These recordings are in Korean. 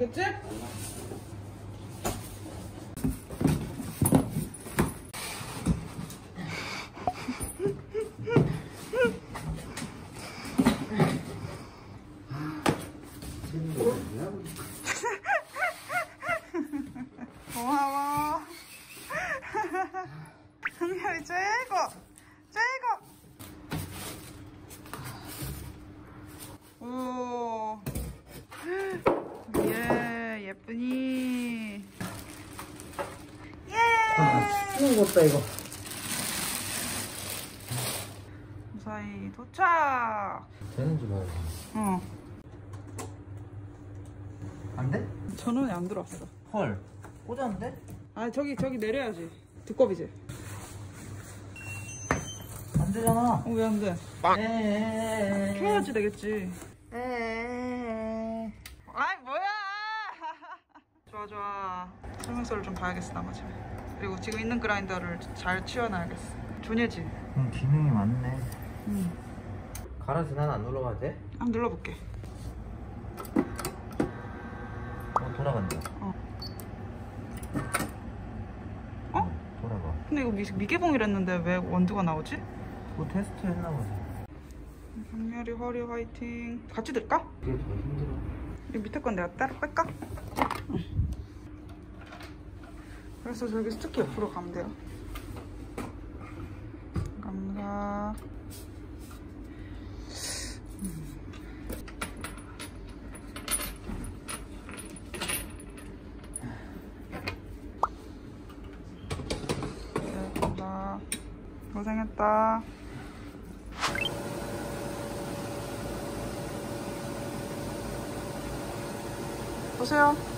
알겠지? 고마워. 한결이 최고! 최고! 오. 예, 예쁘니. 것다 이거. 무사히 도착! 되는지 봐야 어, 안 돼? 전원이 안 들어왔어. 헐. 꽂았는데? 아, 저기, 저기 내려야지. 두꺼비지? 안 되잖아. 어, 왜 안 돼? 에에에에. 켜야지 되겠지. 에에에에. 아이, 뭐야! 좋아, 좋아. 설명서를 좀 봐야겠어, 나머지. 그리고 지금 있는 그라인더를 잘 치워놔야겠어. 준예지? 응, 기능이 많네. 응. 갈아서 난안 눌러봐도 돼? 한번 눌러볼게. 어, 돌아간다. 어. 어? 돌아가. 근데 이거 미, 미개봉이랬는데 왜 원두가 나오지? 뭐 테스트 했나 보지. 강렬이 허리 화이팅. 같이 들까? 그게 더 힘들어. 이 밑에 건 내가 따로 뺄까? 응. 그래서 저기 스티키 옆으로 가면 돼요. 감사. 네, 감사. 고생했다. 보세요.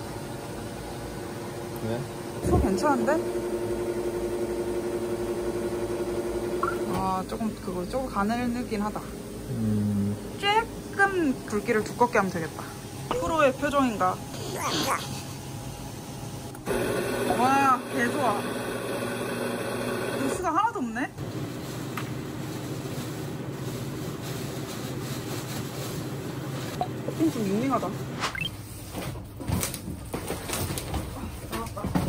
괜찮은데? 아 조금 그거 조금 가늘긴 하다. 음. 조금 굵기를 두껍게 하면 되겠다. 프로의 표정인가? 와, 개 좋아. 뉴스가 하나도 없네? 좀 밍밍하다. 나왔다.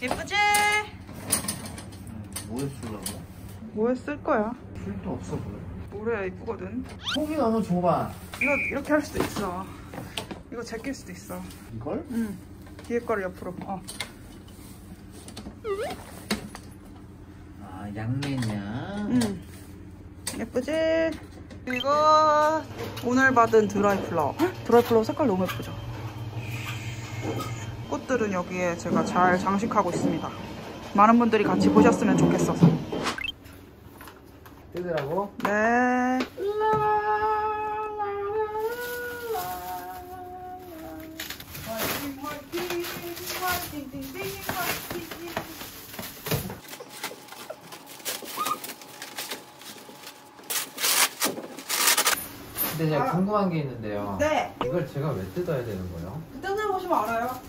예쁘지? 뭐에 쓰려고? 뭐에 쓸 거야? 필도 없어 보여. 모래야 이쁘거든. 속이 너무 좁아. 이거 이렇게 할 수도 있어. 이거 제낄 수도 있어. 이걸? 응. 뒤에 거를 옆으로. 어. 아, 양면이야. 응. 예쁘지? 이거 오늘 받은 드라이 플라워. 헉, 드라이 플라워 색깔 너무 예쁘죠? 꽃들은 여기에 제가 잘 장식하고 있습니다. 많은 분들이 같이 보셨으면 좋겠어서. 네. 근데 제가 아. 궁금한 게 있는데요. 네. 이걸 제가 왜 뜯어야 되는 거예요? 뜯어보시면 알아요.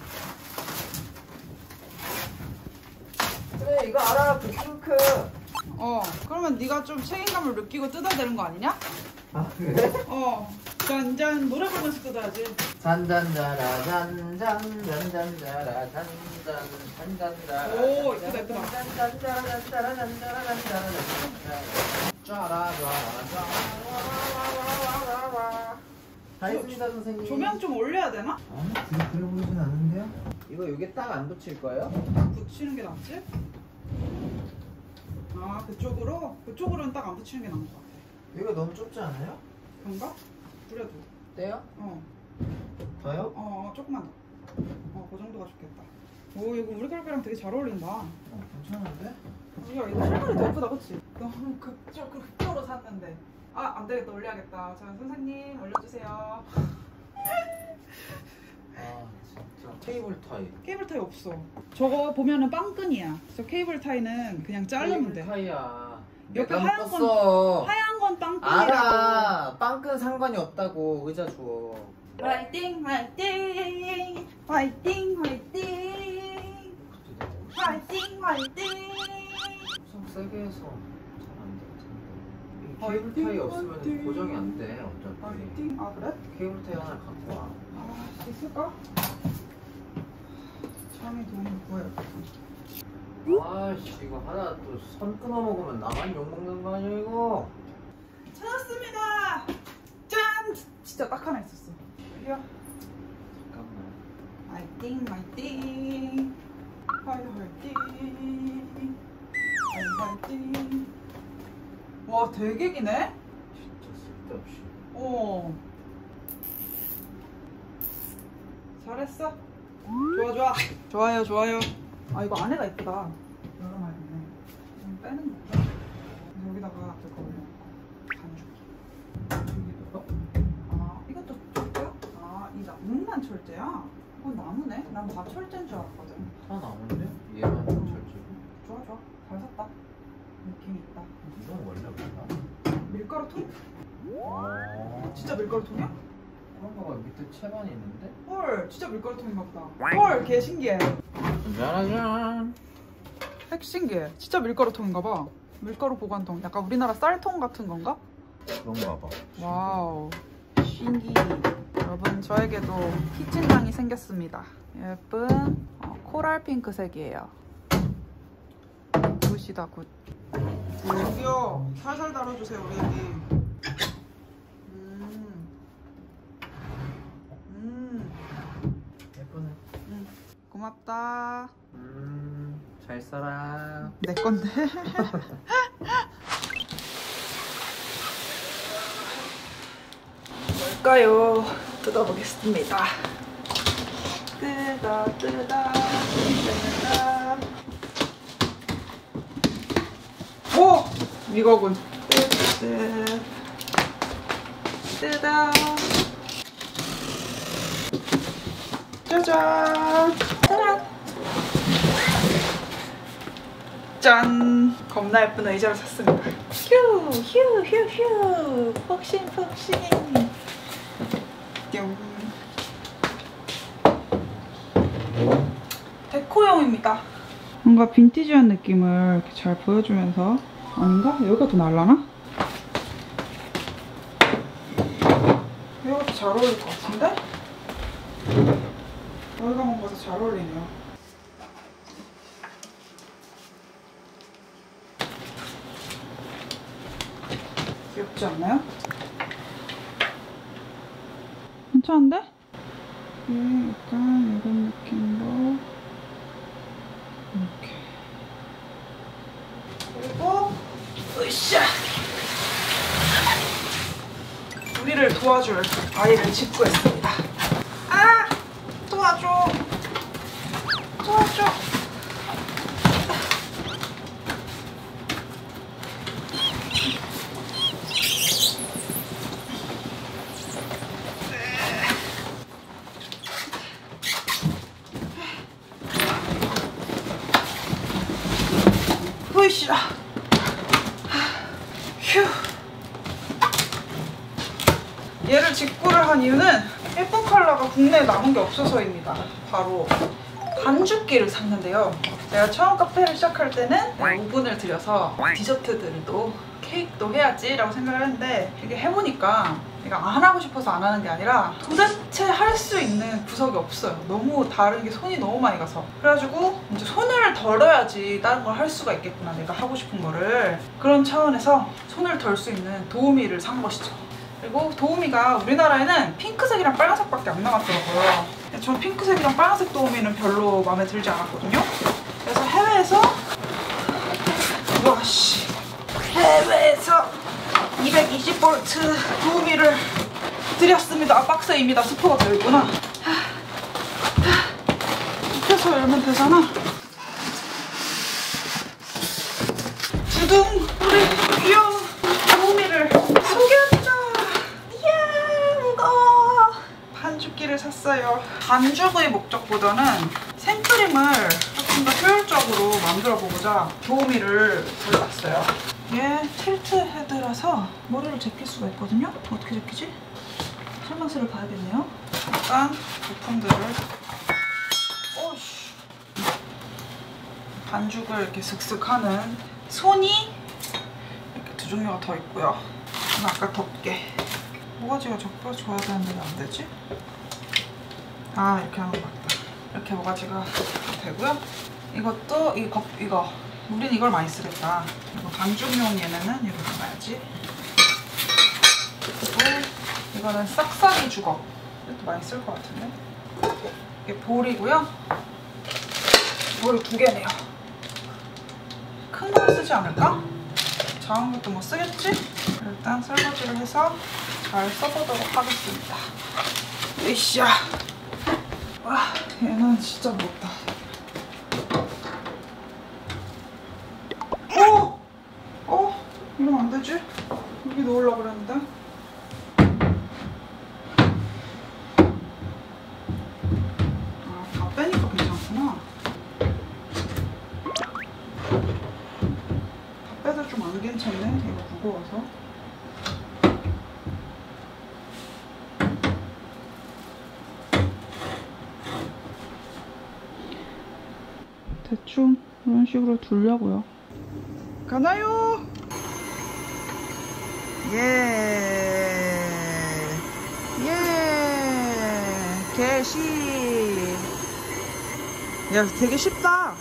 그래, 이거 알아. 그 핑크. 어. 그러면 네가 좀 책임감을 느끼고 뜯어야 되는 거 아니냐? 아, 그래? 어. 짠짠 노래 부르면서 뜯어야지. 잔잔자라 잔잔잔잔자라 잔잔 잔잔자라 오, 이쁘다, 이쁘다. 잔잔자라 잔자라 잔자라 잔자라 쫘라 쫘라 쫘라 다 했습니다 선생님 조명 좀 올려야 되나? 아니 그게 그래 보이진 않은데요? 이거 여기 딱 안 붙일 거예요? 붙이는 게 낫지? 아 그쪽으로? 그쪽으로는 딱 안 붙이는 게 나은 것 같아. 이거 너무 좁지 않아요? 그런가? 그래도. 떼요? 어. 더요? 어, 어 조금만 더. 어, 그 정도가 좋겠다. 오, 이거 우리 걸그랑 되게 잘 어울린다. 어, 괜찮은데? 야, 이거 실물이 더 예쁘다, 그치? 너무 극적, 극적으로 샀는데. 아, 안 되겠다, 올려야겠다. 자, 선생님, 올려주세요. 아 케이블 타이 케이블 타이 없어. 저거 보면은 빵끈이야. 저 케이블 타이는 그냥 자르면 돼. 케이블 타이야 옆에 내가 하얀 건- 묶었어. 하얀 건 빵끈이라고. 알아 빵끈 상관이 없다고 의자 줘 화이팅, 화이팅, 화이팅, 화이팅. 화이팅 화이팅 좀 세게 해서 케이블 타이 없으면. 고정이 안 돼. 어차피. 아 그래? 케이블 타이 하나 갖고 와. 아 있을까? 참이 도움이 구해요 아씨 이거 하나 또 선 끊어 먹으면 나만 욕 먹는 거 아니야 이거? 찾았습니다 짠 진짜 딱 하나 있었어 여기요 잠깐만. 화이팅 화이팅 화이팅 화이팅 와 되게 기네 진짜 쓸데없이. 어 잘했어 좋아 좋아 좋아요 좋아요 아 이거 안에가 이쁘다 여러 마리 있네 좀 빼는 거야 여기다가 반죽 어? 아 이것도 철제야? 아이 문만 철제야? 그건 나무네? 난 다 철제인 줄 알았거든 다 나오는데? 얘만 철제고. 좋아 좋아 잘 샀다 느낌이 있다 이건 원래 진짜 밀가루통이야? 그런 거가 밑에 채반이 있는데? 헐 진짜 밀가루통인가 보다. 헐 개 신기해. 짜라잔. 핵 신기해. 진짜 밀가루통인가 봐. 밀가루 보관통. 약간 우리나라 쌀통 같은 건가? 그런가 봐. Wow. 신기 여러분 저에게도 kitchen장이 생겼습니다. 예쁜 어, coral 핑크색이에요. good이다 good. 여기요 살살 다뤄주세요 우리 애기 음. 음. 예쁘네. 음. 고맙다 음, 잘 살아. 내 건데 뭘까요? 뜯어보겠습니다. 뜯어 뜯어 뜯어 오! 이거군. 뜯 뜯어 짜잔 짜잔 짠! 겁나 예쁜 의자를 샀습니다. 휴, 휴, 휴, 휴. 폭신, 폭신. 뿅. 데코용입니다. 뭔가 빈티지한 느낌을 이렇게 잘 보여주면서 아닌가? 여기가 더 날라나? 여기가 더잘 어울릴 것 같은데? 여기가 뭔가 더잘 어울리네요. 귀엽지 않나요? 괜찮은데? 음, 약간 이런 느낌으로 이렇게 그리고 으쌰 우리를 도와줄 아이를 집구했습니다 아! 도와줘. 도와줘 으쌰 휴 얘를 직구를 한 이유는 예쁜 컬러가 국내에 남은 게 없어서입니다. 바로 반죽기를 샀는데요. 제가 처음 카페를 시작할 때는 오븐을 들여서 디저트들도 케이크도 해야지 라고 생각을 했는데 이게 해보니까 내가 안 하고 싶어서 안 하는 게 아니라 도대체 할 수 있는 구석이 없어요. 너무 다른 게 손이 너무 많이 가서 그래가지고 이제 손을 덜어야지 다른 걸 할 수가 있겠구나 내가 하고 싶은 거를 그런 차원에서 손을 덜 수 있는 도우미를 산 것이죠. 그리고 도우미가 우리나라에는 핑크색이랑 빨간색밖에 안 나왔더라고요. 전 핑크색이랑 빨간색 도우미는 별로 마음에 들지 않았거든요. 그래서 해외에서 와씨 해외에서 220V 도우미를 드렸습니다. 아, 박스입니다. 스포가 되어있구나. 입혀서 열면 되잖아. 두둥 우리 귀여운 도우미를 소개합니다. 이야 무거워. 샀어요. 반죽의 목적보다는 생크림을 조금 더 효율적으로 만들어 보고자 도우미를 불러왔어요. 얘 틸트 헤드라서 머리를 제낄 수가 있거든요. 어떻게 제끼지? 설명서를 봐야겠네요. 잠깐 부품들을 오씨 반죽을 이렇게 슥슥 하는 손이 이렇게 두 종류가 더 있고요. 아까 덮개 모가지가 적혀줘야 되는데 왜안 되지? 아 이렇게 하는 거 같다. 이렇게 모가지가 되고요. 이것도 이 겉, 이거 우린 이걸 많이 쓰겠다. 그리고 반죽용 얘네는 이렇게 놔야지. 그리고 이거는 싹싹이 주걱. 이것도 많이 쓸 것 같은데. 이게 볼이고요. 볼이 두 개네요. 큰 걸 쓰지 않을까? 작은 것도 뭐 쓰겠지? 일단 설거지를 해서 잘 써보도록 하겠습니다. 으쌰. 와, 얘는 진짜 무겁다. 어! 어? 이러면 안 되지? 여기 넣으려고 그랬는데. 아, 다 빼니까 괜찮구나. 다 빼도 좀 안 괜찮네. 이거 무거워서. 대충 이런 식으로 두려고요. 가나요? 예. 예. 개시. 야, 되게 쉽다.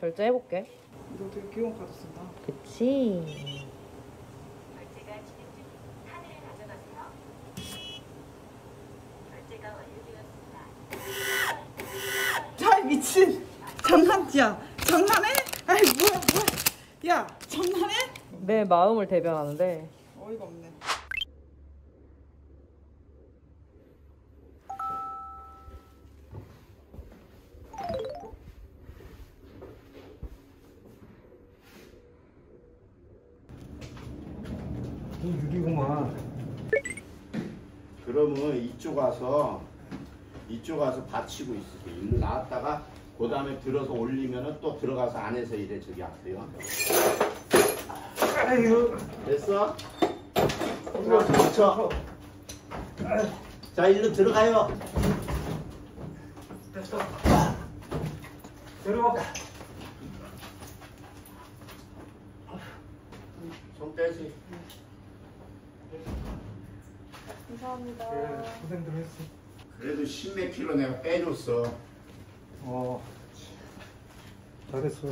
결제해볼게. 너 되게 귀여운 카드 쓴다. 그치. 완료되었습니다. 야, 미친. 장난이야. 장난해? 아이, 뭐야, 뭐야. 야, 장난해? 내 마음을 대변하는데 어이가 없네. 그러면 이쪽 와서 이쪽 와서 받치고 있을게. 일로 나왔다가 그 다음에 들어서 올리면은 또 들어가서 안에서 이래 저기 앞에요. 아유. 됐어? 그렇죠. 자, 일로 들어가요. 됐어. 내려와. 손 떼지. 감사합니다. 예, 고생들 했어. 그래도 십몇 킬로 내가 빼줬어. 어. 잘했어.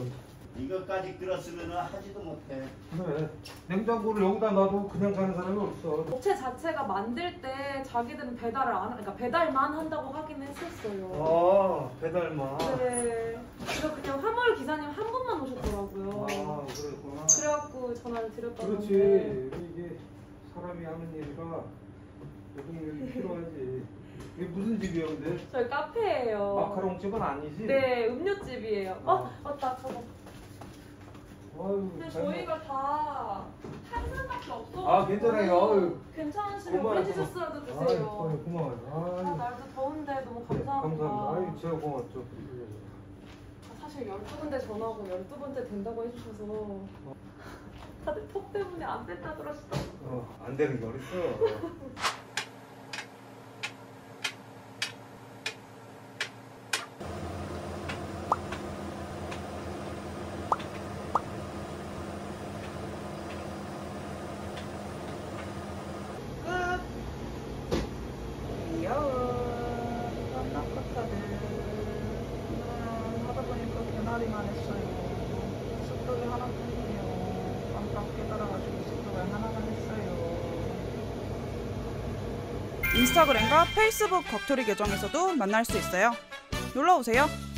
이것까지 끌었으면 하지도 못해. 그래. 냉장고를 여기다 놔도 그냥 가는 사람이 없어. 업체 자체가 만들 때 자기들은 배달을 안, 그러니까 배달만 한다고 하긴 했었어요. 아, 배달만. 네. 그래서 그냥 화물 기사님 한 분만 오셨더라고요. 아, 그랬구나. 그래갖고 전화를 드렸다고. 그렇지. 이게 사람이 하는 일이라 노동력이 필요하지. 이게 무슨 집이야, 근데? 저희 카페예요. 마카롱 집은 아니지? 네, 음료집이에요. 어, 아. 맞다, 저거. 아유, 근데 잘 먹- 저희가 다 탄산밖에 없어. 아, 괜찮아요. 아유. 괜찮으시면 고마워요, 오렌지 주스라도 아유, 드세요. 고마워요. 고마워요. 아. 날도 더운데 너무 네, 감사합니다. 감사합니다. 아유, 제가 고맙죠. 사실 12군데 전화하고 12번째 된다고 해주셔서 다들 톡 때문에 안 된다 그러시더라고요. 어, 안 되는 게 어딨어. 끝. 귀여워. 깜짝카드. 음, 하다 개나리만 했어요. 습득이 하나뿐이에요. 깜짝 깨달아가지고 습득을 하나만 했어요. 인스타그램과 페이스북 겉토리 계정에서도 만날 수 있어요. 놀러오세요.